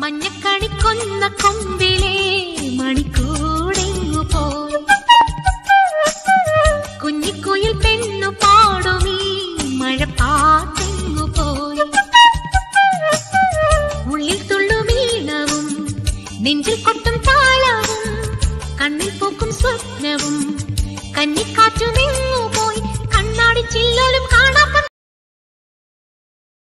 മഞ്ഞക്കണിക്കൊന്ന കൊമ്പിലെ മണിക്കൂടെങ്ങു പോയി കുഞ്ഞിക്കുയിൽ പെണ്ണു പാടുമീ മഴപ്പാത്തെങ്ങു പോയി ഉള്ളിൽ തുള്ളുമീണവും നെഞ്ചിൽ കൊട്ടും താളവും കണ്ണിൽ പൂക്കും സ്വപ്നവും കന്നിക്കാറ്റു നിന്നു പോയി കണ്ണാടി ചില്ലലും